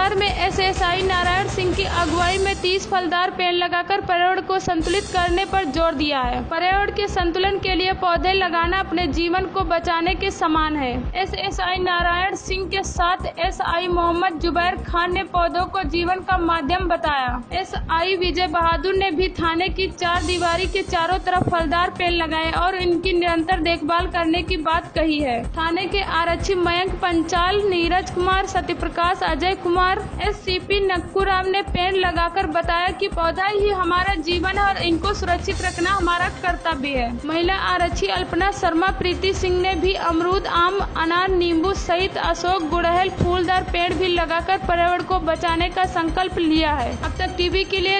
रविवार में एसएसआई नारायण सिंह की अगुवाई में 30 फलदार पेड़ लगाकर पर्यावरण को संतुलित करने पर ज़ोर दिया है। पर्यावरण के संतुलन के लिए पौधे लगाना अपने जीवन को बचाने के समान है। S S I Narayan Singh के साथ एस आई मोहम्मद जुबैर खान ने पौधों को जीवन का माध्यम बताया। एस आई विजय बहादुर ने भी थाने की चार दीवारी के चारों तरफ़ फलदार पेड़ लगाए और इनकी निरंतर देखभाल करने की बात कही है। थाने के आरक्षी Mayank Panchal, Neeraj Kumar, Satyaprakash, Ajay Kumar S C P Ram ने पेड़ लगाकर बताया कि पौधा ही हमारा जीवन है और इनको सुरक्षित रखना हमारा कर्तव्य है। महिला आरक्षी अल्पना शर्मा, प्रीति सिंह ने भी अमरूद, आम, अनार, नींबू सहित अशोक, गुड़हल, फूलदार पेड़ भी लगाकर पर्यावरण को बचाने का संकल्प लिया है। अब तक टीवी के लिए